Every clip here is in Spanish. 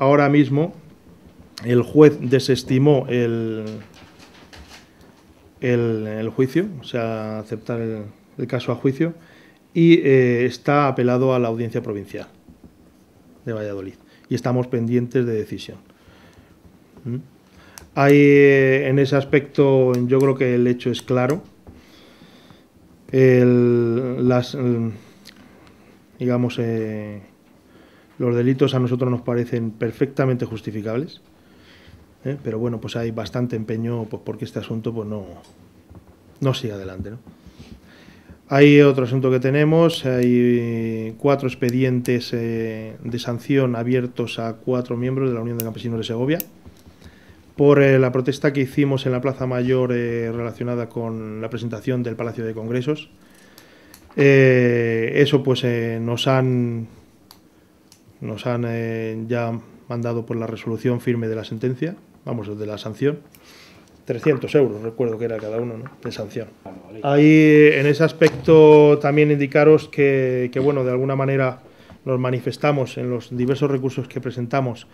ahora mismo el juez desestimó el, el, juicio, o sea, aceptar el, caso a juicio, y eh, está apelado a la audiencia provincial de Valladolid. Y estamos pendientes de decisión. ¿Mm? Hay, eh, en ese aspecto, yo creo que el hecho es claro. las, digamos, eh, los delitos a nosotros nos parecen perfectamente justificables. ¿eh? pero bueno, pues hay bastante empeño pues, porque este asunto pues, no, no siga adelante. Hay otro asunto que tenemos, hay cuatro expedientes eh, de sanción abiertos a cuatro miembros de la Unión de Campesinos de Segovia por eh, la protesta que hicimos en la Plaza Mayor relacionada con la presentación del Palacio de Congresos. eso pues nos han, nos han ya mandado por la resolución firme de la sentencia vamos, de la sanción. 300 euros, recuerdo que era cada uno, ¿no? De sanción. Ahí, en ese aspecto, también indicaros que, bueno, de alguna manera nos manifestamos en los diversos recursos que presentamos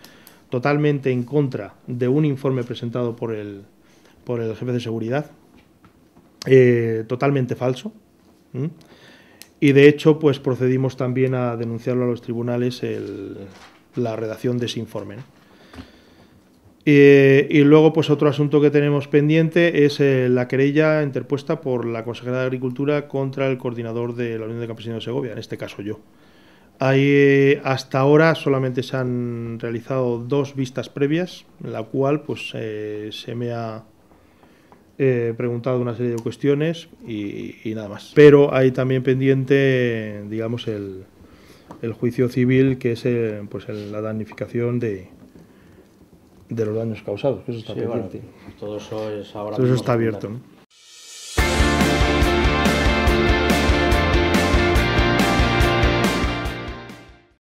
totalmente en contra de un informe presentado por el, por el jefe de seguridad, eh, totalmente falso. Y de hecho, pues procedimos también a denunciarlo a los tribunales la redacción de ese informe. Y luego, pues otro asunto que tenemos pendiente es eh, la querella interpuesta por la consejera de Agricultura contra el coordinador de la Unión de Campesinos de Segovia, en este caso yo. Ahí, hasta ahora solamente se han realizado dos vistas previas, en la cual pues eh, se me ha preguntado una serie de cuestiones y, nada más. Pero hay también pendiente, digamos, el, juicio civil, que es pues la damnificación de, de los daños causados, eso está todo eso es ahora todo eso está abierto. ¿no?